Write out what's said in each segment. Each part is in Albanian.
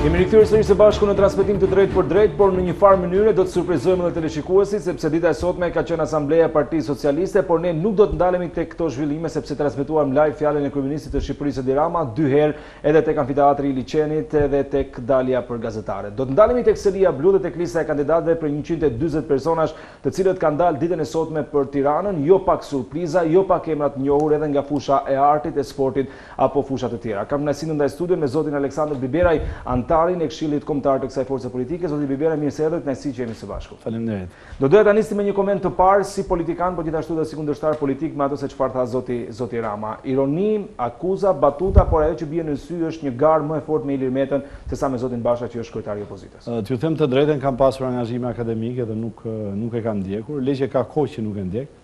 Jemi rikthyer sërish së bashku në transmetim të drejtpërdrejtë, por në një farë mënyre do të surprizojmë edhe teleshikuesit sepse dita e sotme ka qenë asambleja e Partisë Socialiste, por ne nuk do të ndalemi tek këto zhvillime sepse transmetuam live fjalën e kryeministrit të Shqipërisë Edi Rama dy herë edhe tek amfiteatri i Liqenit edhe tek dalja për gazetarët. Do të ndalemi tek selia blu dhe tek lista e kandidatëve prej njëqind e dyzet personash të cilët kanë dalë ditën e sotme për Tiranën, jo pak surpriza, jo pak emra të njohur edhe nga fusha e artit, e sportit apo fusha të tjera. Kam kënaqësinë të ndaj studion me zotin Aleksandër Biberaj, anëtarin e Këshillit Kombëtar të kësaj force politike. Zoti Biberaj, mirë se erdhët, kënaqësi që jemi së bashku. Faleminderit. Do doja ta nisnim me një koment të parë si politikan, por gjithashtu edhe si kundërshtar politik me ato se çfarë tha zoti zoti Rama. Ironi, akuza, batuta, por ajo që bie në sy është një garë më e fortë me Ilir Metën sesa me zotin Basha që është kryetar i opozitës. T'ju them të drejtën kam pasur angazhime akademike dhe nuk nuk e kam ndjekur, le që ka kohë që nuk e ndjek,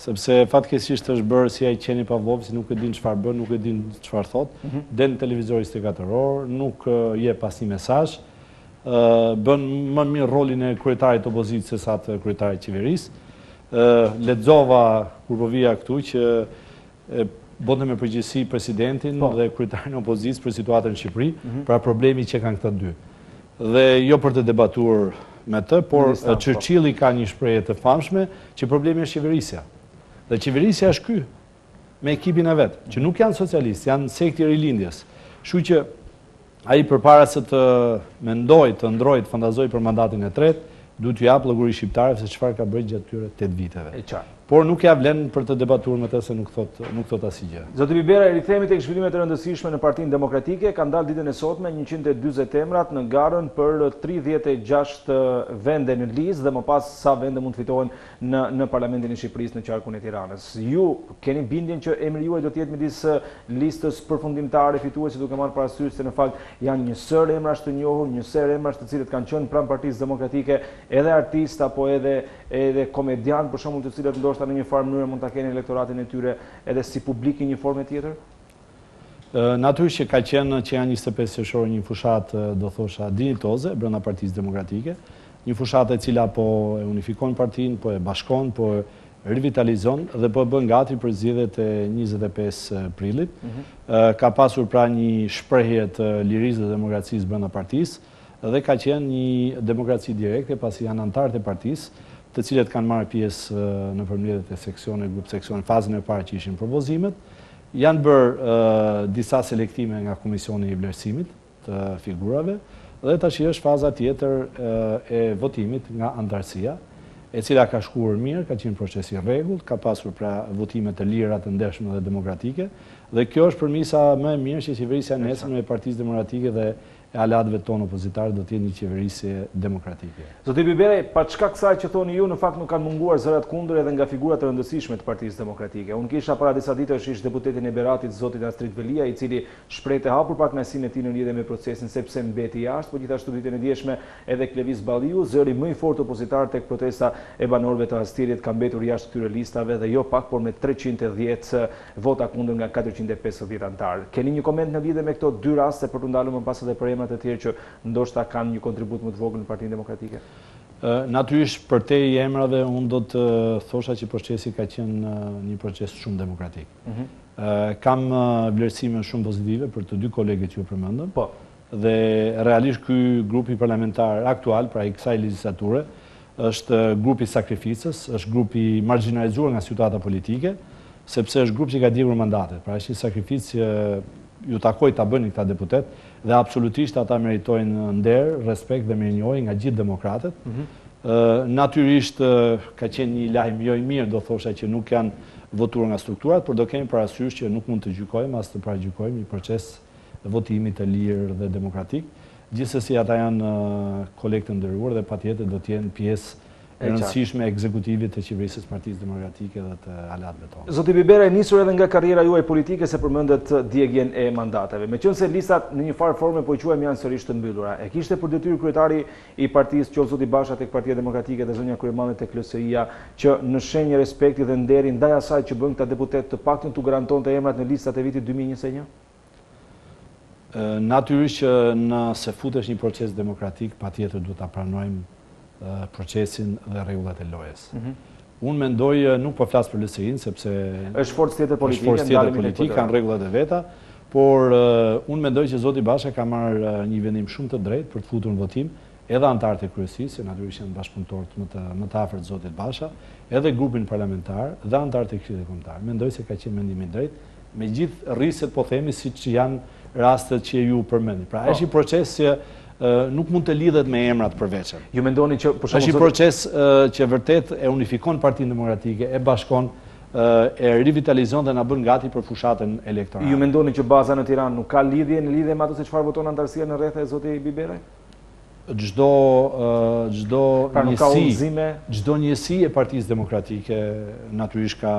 sepse fatkeqësisht është bërë si ai qeni i Pavlovit që nuk e din çfarë bën, nuk e din çfarë thotë, mhm. del në televizor 24 orë, nuk jep asnjë mesazh, bën më mirë rolin e kryetarit të opozitës se sa të kryetarit të qeverisë. Lexova kur po vija këtu që Bënte me përgjegjësi presidentin po. dhe kryetarin e opozitës për situatën në Shqipëri, mhm. pra problemi qenkan këta dy. Dhe jo për të debatuar me të, por Çirçili po. ka një shprehje të famshme që problemi është qeverisja. Dhe qeverisja është ky me ekipin e vet, që nuk janë socialistë, janë sekti i Rilindjes. Kështu që Ai përpara se të mendojë, të ëndrrojë, të fantazojë për mandatin e tretë, duhet t'u japë llogari shqiptarëve se çfarë ka bërë gjatë këtyre tetë viteve. E qartë. Por nuk ia vlen për të debatuar me të se nuk thotë, nuk thotë asnjë gjë. Zoti Biberaj, rikthehemi tek zhvillimet e rëndësishme në Partinë Demokratike. Kanë dalë ditën e sotme njëqind e dyzet emrat në garën për tridhjetë e gjashtë vende në listë dhe më pas sa vende mund të fitohen në në Parlamentin e Shqipërisë në Qarkun e Tiranës. Ju keni bindjen që emri juaj do të jetë midis listës përfundimtare fituese duke marrë parasysh se në fakt janë një sërë emrash të njohur, një sërë emrash të cilët kanë qenë pranë Partisë Demokratike edhe artistë apo edhe edhe komedianë për shembull të cilët ndoshta në një farë mënyre mund ta kenë elektoratin e tyre edhe si publik i një forme tjetër? Natyrisht që ka qenë që nga njëzet e pesë qershori një fushatë, do thosha, dinjitoze brenda Partisë Demokratike, një fushatë e cila po e unifikon partinë, po e bashkon, po e rivitalizon dhe po e bën gati për zgjedhjet e njëzet e pesë prillit. Ka pasur pra një shprehje të lirisë dhe demokracisë brenda partisë dhe ka qenë një demokraci direkte pasi janë anëtarët e partisë të cilët kanë marrë pjesë në mbledhjet e seksioneve, grupseksioneve, fazën e parë që ishin propozimet, Janë bërë disa selektime nga Komisioni i Vlerësimit të Figurave dhe tashi është faza tjetër e votimit nga anëtarësia, e cila ka shkuar mirë, ka qenë proces i rregullt, ka pasur pra votime të lira, të ndershme dhe demokratike dhe kjo është premisa më e mirë që qeverisja e nesërme e Partisë Demokratike dhe e aleatëve tonë opozitarë do të jetë një qeverisje demokratike. Zoti Biberaj, paçka kësaj që thoni ju, në fakt nuk kanë munguar zërat kundër edhe nga figura të rëndësishme të Partisë Demokratike. Unë kisha para disa ditësh ish-deputetin e Beratit, zotin Astrit Veliaj, i cili shprehte hapur pakënaqësinë e tij në lidhje me procesin sepse mbeti jashtë, po gjithashtu ditën e djeshme edhe Klevis Balliu, zëri më i fortë opozitar tek protesta e banorëve të Astirit ka mbetur jashtë këtyre listave dhe jo pak, por me treqind e dhjetë vota kundër nga katërqind e pesëdhjetë anëtarë. Keni një koment në lidhje me këto dy raste për t'u ndalur më pas edhe për emra të tjerë që ndoshta kanë një kontribut më të vogël në Partinë Demokratike? Natyrisht, përtej emrave, unë do të thosha që procesi ka qenë një proces shumë demokratik. Kam vlerësime shumë pozitive për të dy kolegët që ju përmendët. Dhe realisht ky grupi parlamentar aktual, pra i kësaj legjislature, është grup i sakrificës, është grup i margjinalizuar nga situata politike, sepse është grup që i ka djegur mandatet. Pra është një sakrificë që iu takoi ta bënin këta deputetë dhe absolutisht ata meritojnë nder, respekt dhe mirënjohje nga gjithë demokratët. Mhm. Natyrisht ka qenë një lajm jo i mirë, do thosha që nuk janë votuar nga strukturat, por do kemi parasysh që nuk mund të gjykojmë as të paragjykojmë një proces votimit të lirë dhe demokratik. Gjithsesi ata janë kolegë të nderuar dhe patjetër do të jenë pjesë e rëndësishme e ekzekutivit të qeverisë së Partisë Demokratike dhe të aleatëve tonë. Zoti Biberaj, nisur edhe nga karriera juaj politike se përmendët djegien e mandateve. Meqenëse listat në një farë forme po i quajmë janë sërish të mbyllura, e kishte për detyrë kryetari i partisë, qoftë zoti Basha tek Partia Demokratike dhe zonja Kryemadhe tek LSI-ja, që në shenjë respekti dhe nderi ndaj asaj që bëjnë këta deputetë të paktën t'u garantonte emrat në listat e vitit dy mijë e njëzet e një? Natyrisht që nëse futesh një proces demokratik, patjetër duhet ta pranojmë procesin dhe rregullat e lojës. Unë mendoj, nuk po flas për LSI-në, sepse... është forcë tjetër politike, është forcë tjetër politike, kanë rregullat e veta, por unë mendoj që zoti Basha ka marrë një vendim shumë të drejtë për të futur në votim, edhe anëtarët e kryesisë, që natyrisht janë bashkëpunëtorët më të më të afërt të zotit Basha, edhe grupin parlamentar dhe anëtarët e Këshillit Kombëtar. Mendoj se ka qenë mendim i drejtë, me gjithë risqet po themi siç janë rastet që ju përmendët. Pra është një proces që nuk mund të lidhet me emrat e përveçëm. Ju mendoni që është një proces që vërtet e unifikon Partinë Demokratike, e bashkon, e rivitalizon dhe na bën gati për fushatën elektorale. Ju mendoni që baza në Tiranë nuk ka lidhje në lidhje me atë se çfarë voton anëtarësia në rrethe zoti Biberaj? çdo çdo njësi çdo njësi e Partisë Demokratike natyrisht ka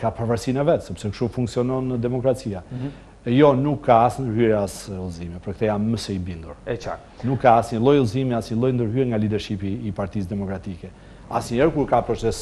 ka pavarësinë e vet, sepse kështu funksionon demokracia. Mhm. Jo, nuk ka as ndërhyrje as udhëzime, për këtë jam më se i bindur. E qartë. Nuk ka asnjë lloj udhëzime, asnjë lloj ndërhyrje nga lidershipi i Partisë Demokratike. Asnjëherë kur ka proces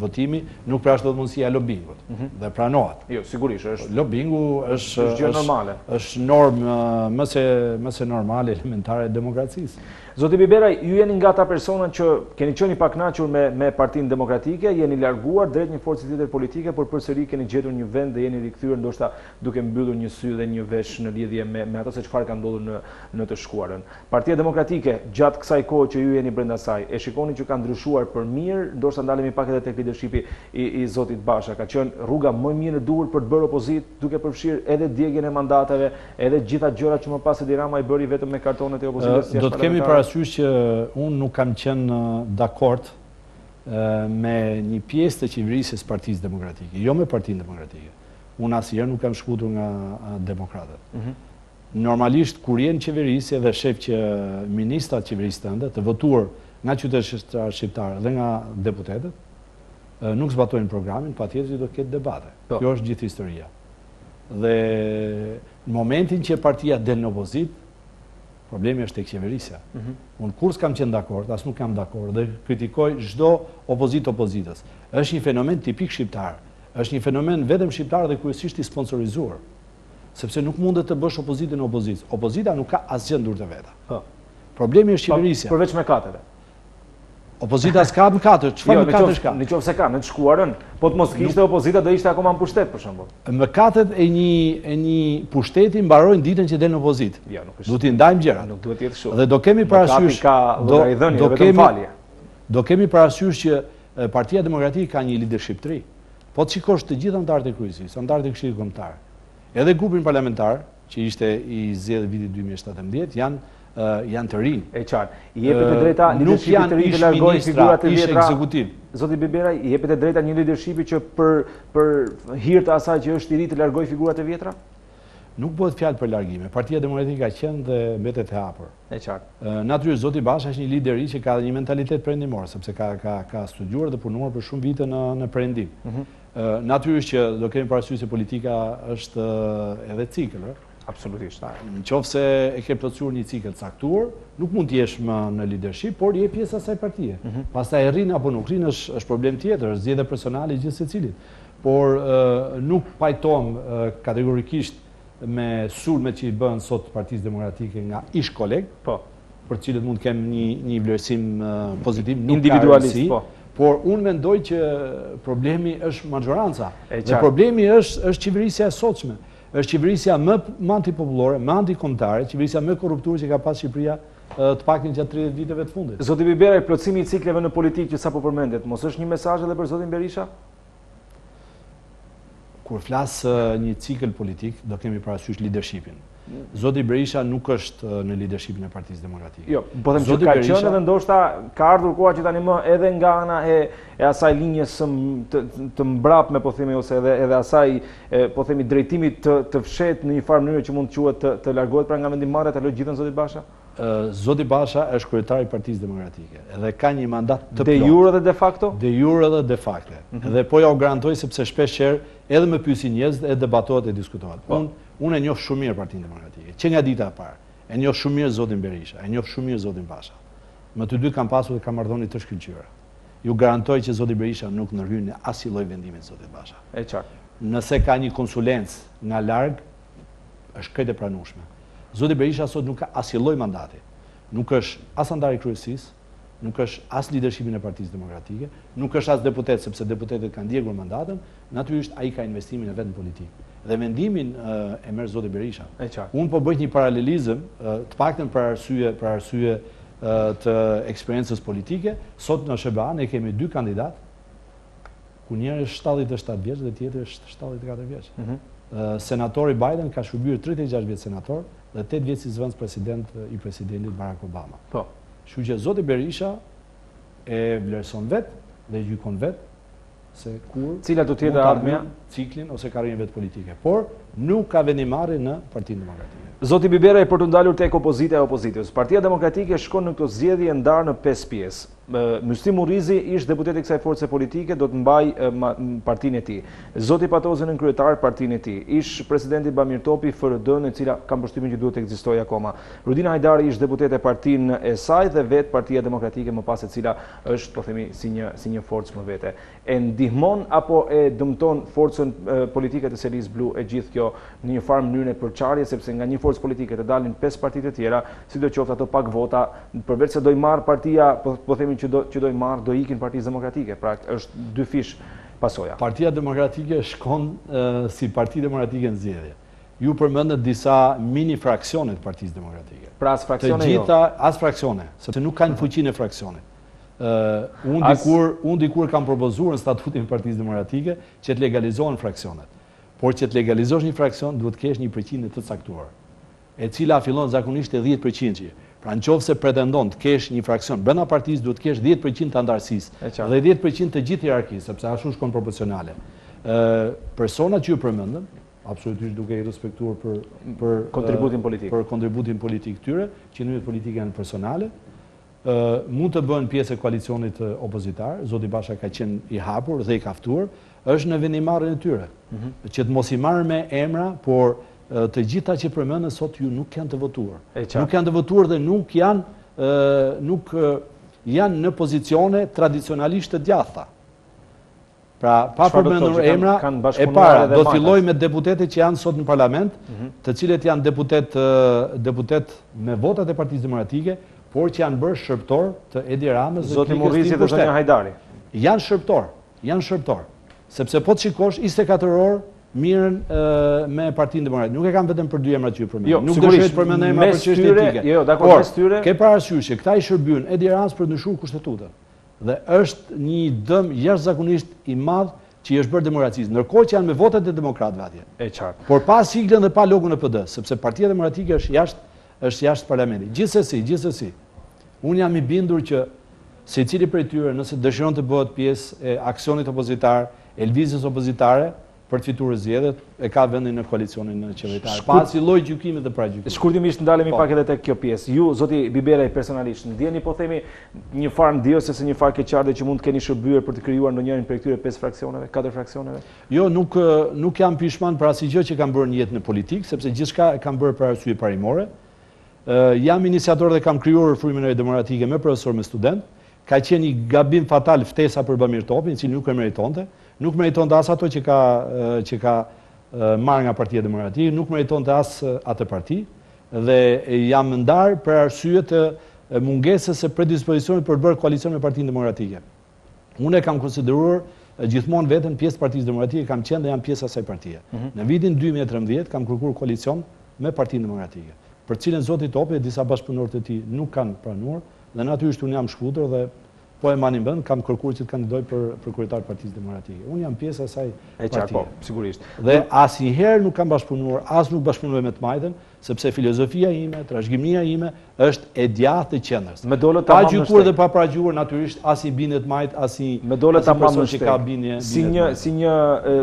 votimi, nuk përjashtohet mundësia e lobingut dhe pranohet. Jo, sigurisht, është... Lobingu është... Është gjë normale. Është normë më se normale, elementare e demokracisë. Zoti Biberaj, ju jeni nga ata persona që keni qenë i pakënaqur me Partinë Demokratike, jeni larguar drejt një force tjetër politike, por përsëri keni gjetur një vend dhe jeni rikthyer ndoshta duke mbyllur një sy dhe një vesh në lidhje me me ato se çfarë kanë ndodhur në në të shkuarën. Partia Demokratike, gjatë kësaj kohe që ju jeni brenda saj, e shikoni që ka ndryshuar për mirë, ndoshta ndalemi pak edhe tek lidershipi i i zotit Basha, ka qenë rruga më e mirë e duhur për të bërë opozitë, duke përfshirë edhe djegien e mandateve, edhe gjithë gjërat që më pas Edi Rama i bëri vetëm me kartonet e opozitës jashtëparlamentare? Do të kemi parasysh që unë nuk kam qenë dakord me një pjesë të qeverisjes së Partisë Demokratike, jo me Partinë Demokratike, Unë asnjëherë nuk jam shkëputur nga demokratët. Normalisht kur je në qeverisje dhe sheh që ministra të qeverisë tënde të votuar nga qytetarët shqiptarë dhe nga deputetët nuk zbatojnë programin, patjetër që do të ketë debate. Po. Kjo është gjithë historia. Dhe në momentin që partia del në opozitë, problemi është tek qeverisja. Mhm. Unë kur s'kam qenë dakord, as nuk jam dakord dhe kritikoj çdo opozitë opozitës. Është një fenomen tipik shqiptar. Është një fenomen vetëm shqiptar dhe kryesisht i sponsorizuar. Sepse nuk mundet të bësh opozitën e opozitës. Opozita nuk ka asgjë në duar të veta. Po. Problemi është po, qeverisja. Përveç mëkateve. Opozita s'ka mëkate, çfarë jo, mëkate s'ka? Në qoftë se ka, në të shkuarën, po të mos kishte opozita do ishte akoma në pushtet për shembull. Mëkatet e një e një pushteti mbarojnë ditën që del në opozitë. Jo, nuk është. Duhet t'i ndajmë gjërat. Nuk duhet të jetë kështu. Dhe do kemi parasysh ka do i dhënë vetëm falje. Do kemi parasysh që Partia Demokratike ka një lidership të ri. Po të shikosh të gjithë anëtarët e Kryesisë, anëtarët e Këshillit Kombëtar, edhe grupin parlamentar që ishte i zgjedhur në vitin dy mijë e shtatëmbëdhjetë, janë janë të rinj. E qartë. I jepet e drejta lidershipit të ri të largojë figurat e vjetra. Ekzekutiv. Zoti Biberaj, i jepet e drejta një lidershipi që për për hir të asaj që është i ri të largojë figurat e vjetra? Nuk bëhet fjalë për largime. Partia Demokratike ka qenë dhe mbetet e hapur. E qartë. Natyrisht, zoti Basha është një lider i ri që ka dhe një mentalitet perëndimor, sepse ka studuar dhe punuar për shumë vite në Perëndim. Mhm. Natyrisht që do kemi parasysh se politika është edhe cikël, ë? Absolutisht. Në qoftë se e ke plotësuar një cikël të caktuar, nuk mund të jesh më në lidership, por je pjesë e asaj partije. Mhm. Pastaj a rrinë apo nuk rrinë është problem tjetër, është zgjedhje personale e gjithsecilit. Por nuk pajtohem kategorikisht me sulmet që i bëhen sot Partisë Demokratike nga ish-kolegë, po. për të cilët mund të kem një, një vlerësim pozitiv, nuk ka rëndësi, po. por unë mendoj që problemi është majoranca. Dhe problemi është, është qeverisja e sotshme. është qeverisja më, më antipopullore, më antikombëtare, qeverisja më e korruptuar që ka pas Shqipëria të paktën gjatë 30 viteve të fundit. Zoti Biberaj, plotësimi i cikleve në politikë që sapo përmendët, mos është një mesazh edhe për zotin Berisha? Kur flas për një cikël politik, do kemi parasysh lidershipin. Zoti Berisha nuk është në lidershipin e Partisë Demokratike. Jo, po them që ka qenë edhe ndoshta ka ardhur koha që tani më edhe nga ana e e asaj linjës së tij, të mbrapme, po themi ose edhe edhe asaj e, po themi drejtimit të të fshehtë në një farë mënyrë që mund të quhet të, të largohet pra nga vendimmarrja t'ia lërë të gjithën zoti Basha. Zoti Basha është kryetar i Partisë Demokratike dhe ka një mandat të plotë. De jure dhe de facto? De jure dhe de facto. Dhe po jua garantoj sepse shpesh herë edhe më pyesin njerëzit e debatohet e diskutohet. Po. Unë unë e njoh shumë mirë Partinë Demokratike, që nga dita e parë. E njoh shumë mirë zotin Berisha, e njoh shumë mirë zotin Basha. Me të dy kam pasur dhe kam marrëdhënie të shkëlqyera. Ju garantoj që zoti Berisha nuk ndërhyn në asnjë lloj vendimi të zotit Basha. E qartë. Nëse ka një konsulencë nga larg, Është krejt e pranueshme. Zoti Berisha sot nuk ka asnjë lloj mandati. Nuk është as anëtar i kryesisë, nuk është as në lidershipin e Partisë Demokratike, nuk është as deputet sepse deputetët kanë djegur mandatet, natyrisht ai ka investimin e vet në politikë. Dhe vendimin e merr zoti Berisha. Unë po bëj një paralelizëm, të paktën për arsye për arsye të eksperiencës politike, sot në SHBA ne kemi dy kandidatë ku njëri është shtatëdhjetë e shtatë vjeç dhe tjetri është shtatëdhjetë e katër vjeç. Mhm. Senatori Biden ka shërbyer tridhjetë e gjashtë vjet senator dhe tetë vjet si zëvendës president i presidentit Barack Obama. Po. Kështu që zoti Berisha e vlerëson vetë dhe gjykon vetë se kur cila do të jetë e ardhmja ciklin ose karrierën e vet politike, por nuk ka vendimmarrje në Partinë Demokratike. Zoti Biberaj për t'u ndalur tek opozita e opozitës. Partia Demokratike shkon në këto zgjedhje ndarë në pesë pjesë. Myslim Murrizi, ish-deputet i kësaj force politike, do të mbajë partinë e tij. Zoti Patozi nënkryetar, partinë e tij. Ish-presidenti Bamir Topi, FRD-në e cila, kam përshtypjen që duhet të ekzistojë akoma. Rudina Hajdari, ish-deputete, partinë e saj dhe vetë Partia Demokratike më pas e cila është, po themi, si një, si një forcë më vete. e ndihmon apo e dëmton forcën politike të selisë blu e gjithë kjo në një farë mënyre përçarje sepse nga një forcë politike të dalin pesë parti të tjera, sidoqoftë ato pak vota, përveçse do i marrë partia, po, po themi që do, që do i marrë, do i ikin partisë demokratike, pra është dyfish pasoja. Partia Demokratike shkon e, si Parti Demokratike në zgjedhje. Ju përmendët disa mini fraksione të Partisë Demokratike. Pra as fraksione jo. Të gjitha jo. as fraksione, sepse nuk kanë fuqinë e fraksionit. Unë dikur kam propozuar në statutin e Partisë Demokratike që të legalizohen fraksionet. Por që të legalizosh një fraksion, duhet të kesh një përqindje të caktuar, e cila fillon zakonisht te 10 përqind. Pra nëse pretendon të kesh një fraksion brenda partisë, duhet të kesh 10 përqind të anëtarësisë dhe 10 përqind të gjithë hierarkisë, sepse ashtu shkon proporcionale. Personat që ju përmendëm, absolutisht duke i respektuar për për kontributin politik, për kontributin politik të tyre, qëndrimet politike janë personale, mund të bëhen pjesë e koalicionit opozitar, zoti Basha ka qenë i hapur dhe i ka ftuar, është në vendimmarrjen e tyre, që të mos i marr me emra, por të gjithë ata që përmendët sot ju nuk janë të votuar. Nuk janë të votuar dhe nuk janë nuk janë në pozicione tradicionalisht të djathta. Pra, pa përmendur emra, e para, do të filloj me deputetët që janë sot në parlament, mhm. të cilët janë deputetë, deputetë me votat e Partisë Demokratike, por që janë bërë shërbëtorë të Edi Ramës dhe Zoti Murrizi dhe Zonja Hajdari. Janë shërbëtorë, janë shërbëtorë. Sepse po të shikosh 24 orë merren me Partinë Demokratike. Nuk e kam vetëm për dy emrat që ju përmendët. Jo, Nuk dëshiroj të përmend emra për çështje etike. Jo, dakord, mes tyre. Ke parasysh që këta i shërbyen Edi Ramës për të ndryshuar kushtetutën. dhe është një dëm jashtëzakonisht i madh që i është bërë demokracisë, ndërkohë që janë me votat e demokratëve atje. E qartë. Por pa siglën dhe pa logon e PD, sepse Partia Demokratike është jashtë është jashtë parlamentit. Gjithsesi, gjithsesi, unë jam i bindur që secili prej tyre nëse dëshiron të bëhet pjesë e aksionit opozitar, e lëvizjes opozitare, për të fituar zgjedhjet, e ka vendin në koalicionin qeveritar. Pa asnjë lloj gjykimi dhe paragjykimi. Shkurtimisht ndalemi po. pak edhe tek kjo pjesë. Ju, zoti Biberaj personalisht, ndjeni po themi një farë ndjese ose një farë keqardhje që mund të keni shërbyer për të krijuar ndonjërin prej këtyre pesë fraksioneve, katër fraksioneve? Jo, nuk nuk jam pishman për asnjë gjë që kam bërë në jetën politike, sepse gjithçka e kam bërë për arsye parimore. Jam iniciator dhe kam krijuar Frymën e Re Demokratike me profesorë me studentë. Ka qenë një gabim fatal ftesa për Bamir Topin, i cili nuk e meritonte. Nuk meritonte as ato që ka që ka marrë nga Partia Demokratike, nuk meritonte as atë parti dhe jam ndarë për arsye të mungesës së predispozicionit për të bërë koalicion me Partinë Demokratike. Unë e kam konsideruar gjithmonë veten pjesë të Partisë Demokratike, kam qenë dhe jam pjesë asaj partie. Mhm. Në vitin 2013 kam kërkuar koalicion me Partinë Demokratike, për të cilën zoti Topi e disa bashkëpunëtorë të tij nuk kanë pranuar dhe natyrisht unë jam shkëputur dhe Po e mbani mend, kam kërkuar që të kandidoj për për kryetar të Partisë Demokratike. Unë jam pjesë e asaj partie. E qartë, po, sigurisht. Dhe asnjëherë nuk kam bashkëpunuar, as nuk bashkëpunoj me të majtën, sepse filozofia ime, trashëgimia ime është e djathtë e qendrës. Më dole tamam në shteg. Pa gjykuar dhe pa paragjykuar natyrisht asnjë bindje të majtë, asnjë Më dole tamam në shteg. Si një si një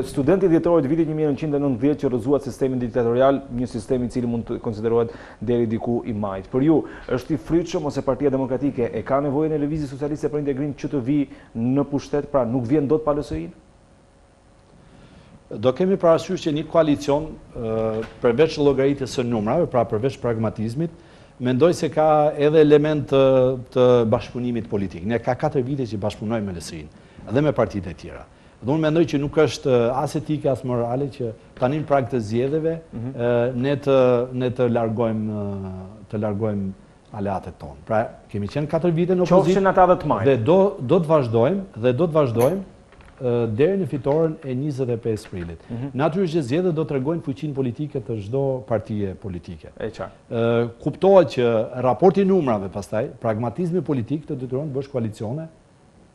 student i dhjetorit të vitit një mijë e nëntëqind e nëntëdhjetë që rrëzuat sistemin diktatorial, një sistem i cili mund të konsiderohet deri diku i majtë për ju është i frytshëm ose partia demokratike e ka nevojën e lëvizjes socialiste për integrim që të vijë në pushtet pra nuk vjen dot pa LSI-në? Do kemi parasysh që një koalicion përveç llogaritjes së numrave pra përveç pragmatizmit mendoj se ka edhe elemente të bashkëpunimit politik ne ka katër vite që bashkëpunojmë me LSI-në dhe me partitë e tjera Dhe unë mendoj që nuk është as etike as morale që tani në prag të zgjedhjeve ne të ne të largojmë të largojmë aleatët tanë. Pra kemi qenë 4 vite në opozitë. Qofshin ata dhe të majtë. Dhe do do të vazhdojmë dhe do të vazhdojmë deri në fitoren e 25 prilit. Natyrisht që zgjedhjet do të tregojnë fuqinë politike të çdo partie politike. E qartë. Kuptohet që raporti i numrave pastaj, pragmatizmi politik të detyron të bësh koalicione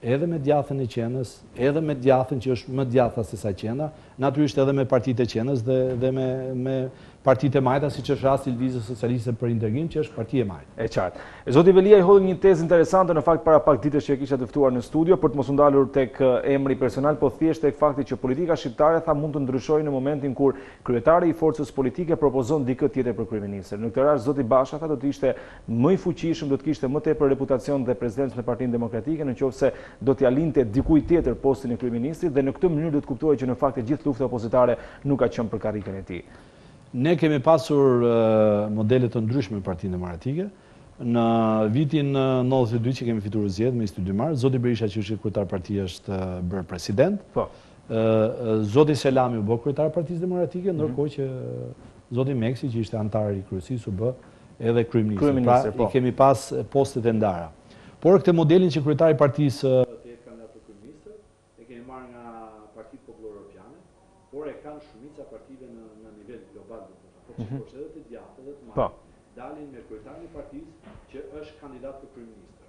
edhe me të djathtën e qendrës, edhe me të djathtën që është më djathtas se sa qendra, natyrisht edhe me partitë e qendrës dhe dhe me me partitë e majta, siç është rasti i Lëvizjes Socialiste për Integrim, që është parti e majtë. E qartë. Zoti Veliaj hodhi një tezë interesante në fakt para pak ditësh që e kisha të ftuar në studio, për të mos u ndalur tek emri personal, po thjesht tek fakti që politika shqiptare tha mund të ndryshojë në momentin kur kryetari i forcës politike propozon dikë tjetër për kryeministër. Në këtë rast zoti Basha tha do të ishte më i fuqishëm, do të kishte më tepër reputacion dhe prezencë në Partinë Demokratike, në qoftë se do t'ia linte dikujt tjetër postin e kryeministrit dhe në këtë mënyrë do të kuptohej që në fakt e gjithë lufta opozitare nuk ka qenë për karrigen e tij. Ne kemi pasur modele të ndryshme në Partinë Demokratike. Në vitin nëntëdhjetë e dy që kemi fituar zgjedhjet më njëzet e dy mars, zoti Berisha që ishte kryetar partie është bërë president. Po. Zoti Selami u bë kryetar i Partisë Demokratike, ndërkohë që zoti Meksi që ishte anëtar i kryesisë u bë Edhe kryeministër, pra i kemi pas postet e ndara. Por këtë modelin që kryetari i partisë të jetë kandidat për kryeministër, e kemi marrë nga partitë popullore evropiane, por e kanë shumica e partive në në nivel global, do të thosha. Po shikosh edhe të djathtë edhe të majtë, dalin me kryetarin e partisë që është kandidat për kryeministër.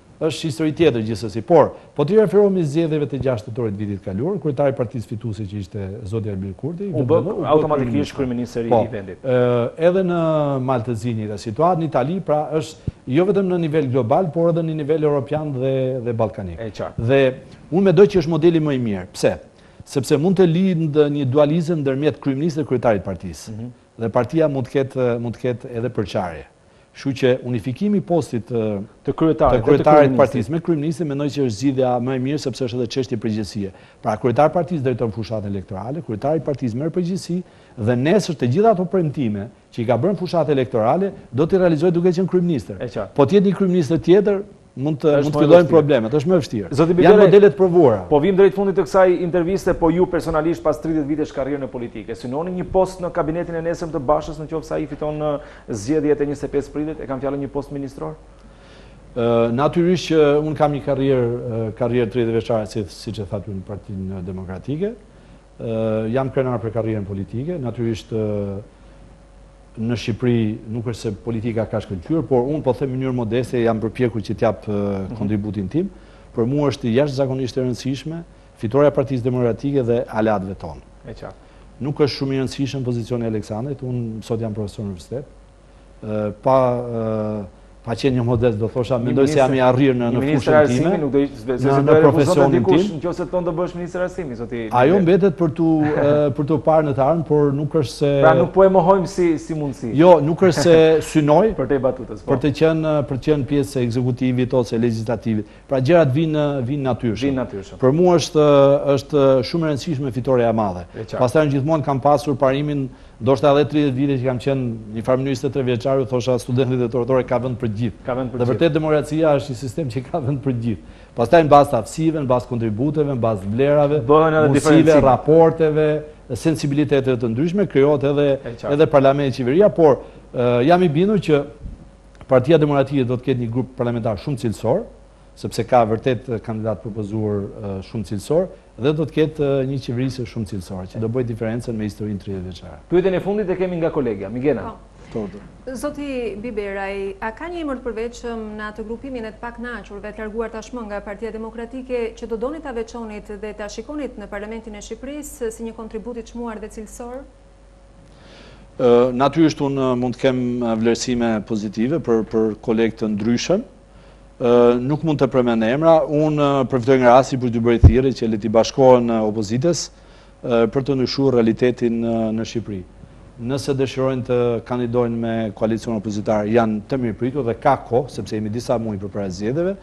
Është histori tjetër gjithsesi. Por, po t'i referohemi zgjedhjeve të gjashtë tetorit të vitit të kaluar, kryetari i partisë fituese që ishte zoti Albin Kurti, u bë automatikisht kryeministër i vendit. Po, edhe në Mal të Zi njëjta situatë, në Itali, pra është jo vetëm në nivel global, por edhe në nivel europian dhe dhe ballkanik. E qartë. Dhe unë mendoj që është modeli më i mirë. Pse? Sepse mund të lindë një dualizëm ndërmjet kryeministrit dhe kryetarit të partisë. Dhe partia mund të ketë mund të ketë edhe përçarje. Kështu që unifikimi i postit të të të kryetarit të partisë me kryeministrin mendoj që është zgjidhja më e mirë sepse është edhe çështje përgjegjësie. Pra kryetari i partisë drejton fushatën elektorale, kryetari i partisë merr përgjegjësi dhe nesër të gjitha ato premtime që i ka bërë fushatë elektorale do t'i realizojë duke qenë kryeministër. Po të jetë një kryeministër tjetër, mund të mund të fillojnë problemet, është më e vështirë. Zoti Biberaj, janë modele të provuara. Po vim drejt fundit të kësaj interviste, po ju personalisht pas 30 vitesh karrierë në politikë, e synoni një post në kabinetin e nesërm të Bashës në qoftë se ai fiton në zgjedhjet e 25 prillit, e kam fjalën një post ministror? Natyrisht që unë kam një karrierë karrierë 30 vjeçare si siç e thatë ju në Partinë Demokratike. Jam krenar për karrierën politike. Natyrisht në Shqipëri nuk është se politika ka shkëlqyer, por unë po them në mënyrë modeste jam përpjekur që të jap mhm. kontributin tim. Për mua është jashtëzakonisht e rëndësishme fitorja e Partisë Demokratike dhe aleatëve tanë. E qartë. Nuk është shumë i rëndësishëm pozicioni i Aleksandrit, unë sot jam profesor në universitet. pa pa qenë jo modest, do thosha, mendoj se jam i arrirë në në fushën time. Në, në, në profesionin tim. Në qoftë se të bën ministër arsimi, zoti... Ajo mbetet për të, për t'u parë në të ardhmen, por nuk është se... Pra nuk po e mohojmë si, si mundësi. Jo, nuk është se synoj... për të batutës, po. Për të qenë, për të qenë pjesë e ekzekutivit ose legislativit. Pra gjërat vijnë vijnë natyrshëm. Vijnë natyrshëm. Për mua është është shumë e rëndësishme fitorja e madhe. Pastaj unë gjithmonë kam pasur parimin, ndoshta edhe 30 vite që kam qenë një farë mënyrë 23 vjeçar, thosha studentëve të dhjetorit ka vend për gjithë. Ka vend për gjithë. Dhe vërtet demokracia është një sistem që ka vend për gjithë. Pastaj në bazë të aftësive, në bazë të kontributeve, në bazë të vlerave, bëhen edhe diferencime, raporteve, sensibiliteteve të ndryshme, krijohet edhe edhe parlamenti qeveria, por jam i bindur që Partia Demokratike do të ketë një grup parlamentar shumë cilësor, sepse ka vërtet kandidatë të propozuar shumë cilësorë, dhe do të ketë një qeverisje shumë cilësore, që do bëjë diferencën me historinë 30 vjeçare. Pyetjen e fundit e kemi nga kolegja, Migena. Po. Zoti Biberaj, a ka një emër të përveçëm në atë grupimin e të pakënaqurve të larguar tashmë nga Partia Demokratike që do doni ta veçonit dhe ta shikonit në parlamentin e Shqipërisë si një kontribut i çmuar dhe cilësor? Natyrisht unë mund të kem vlerësime pozitive për për kolegë të ndryshëm. Nuk mund të përmend emra. Unë përfitoj nga rasti për të bërë thirrje që t'i bashkohen opozitës për të ndryshuar realitetin në Shqipëri. Nëse dëshirojnë të kandidojnë me koalicionin opozitar, janë të mirëpritur dhe ka kohë, sepse jemi disa muaj përpara zgjedhjeve.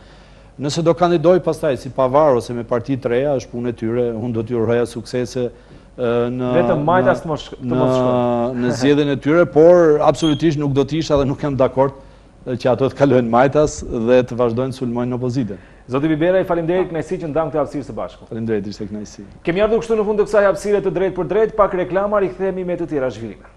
Nëse do kandidojnë pastaj si të pavarur ose me parti të reja, është punë e tyre, unë do t'u uroja suksese në vetëm majtas të mos të mos shkojnë në zgjedhjen e tyre, por absolutisht nuk do të isha dhe nuk jam dakord që ato të kalojnë majtas dhe të vazhdojnë të sulmojnë opozitën. Zoti Biberaj, faleminderit kënaqësi që ndamë këtë hapësirë së bashku. Faleminderit, ishte kënaqësi. Kemi ardhur kështu në fund të kësaj hapësire të drejtpërdrejtë, pak reklama, rikthehemi me të tjera zhvillime.